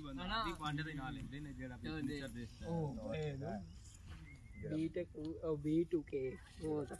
ਦੇਸੀ ਬੰਦਾ? ਦੀ ਪੰਡ ਦੇ ਨਾਲ ਲੈਂਦੇ ਨੇ ਜਿਹੜਾ ਫਿਨਿਸ਼ਰ ਦੇ ਉਹ ਇਹ ਉਹ ਬੀ ਟੂ ਕੇ ਉਹ ਤਾਂ